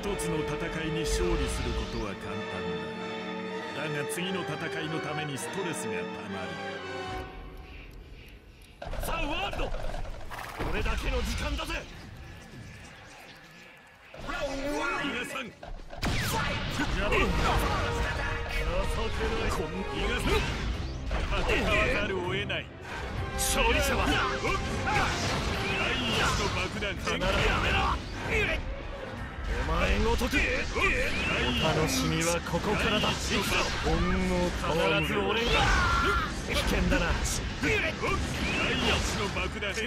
つの戦いに勝利することは簡単だ。だが次の戦いのためにストレスがたまる。さあワールド。これだけの時間だぜ。皆さん。ジャブ情けないこん皆さん戦わざるを得ない。勝利者は。の爆弾。必ずやめろ。お前ごときお楽しみはここからだ。本能必ず俺が危険だな。第一の爆弾戻っ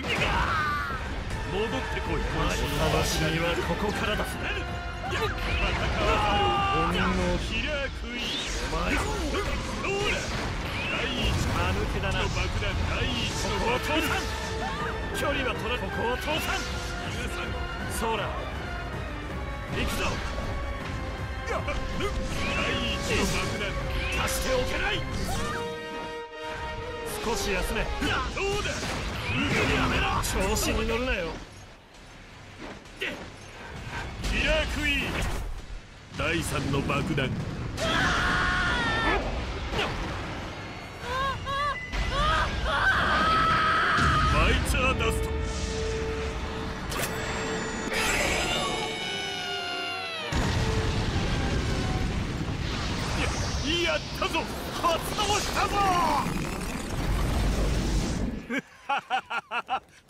てこいお楽しみはここからだ本能キラークイーンお前。どうだ第一間抜けだな爆弾第一の爆弾距離は取らここを通さんそうだ行くぞ。第一の爆弾貸しておけない。少し休め。どうだ。やめろ。調子に乗るなよ。キラークイーン第三の爆弾やったぞ。発動したぞ。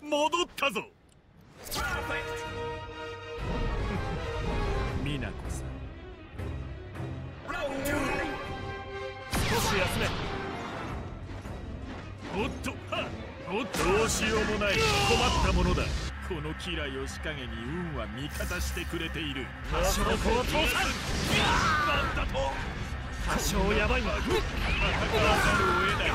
戻ったぞ。美奈子さん。少し休め。おっと。おっとどうしようもない困ったものだ。このキラヨシカゲに運は味方してくれている。足の子を通さ。んなんだと多少やばいな戦わざるを得ない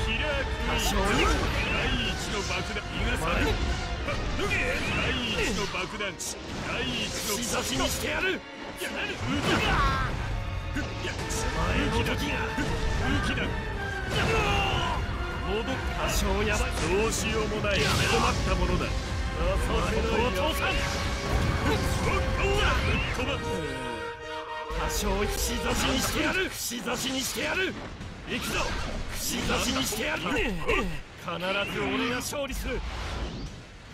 キラークイーン第一の爆弾逃がさない第一の爆弾第一の差しにしてやるやなる前の時が武器だ戻っ多少やばいどうしようもない困ったものだそうこを通さんぶっ飛ば多少串刺しにしてやる。串刺しにしてやる。行くぞ。串刺しにしてやる。必ず俺が勝利する。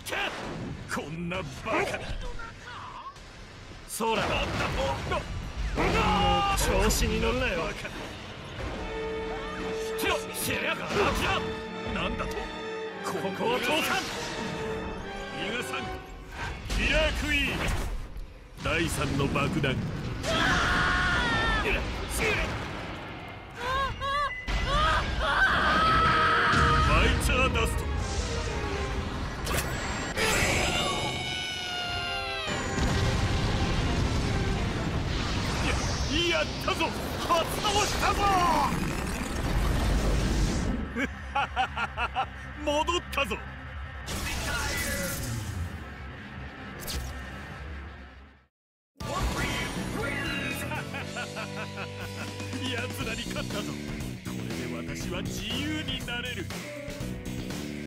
けこんなバカな。そうだ。調子に乗るなよ。テロシェアなんだと。ここは通さん伊賀さんキラークイーン第三の爆弾。バイチャーダストやったぞ発動したぞ。戻ったぞ。奴らに勝ったぞ。これで私は自由になれる。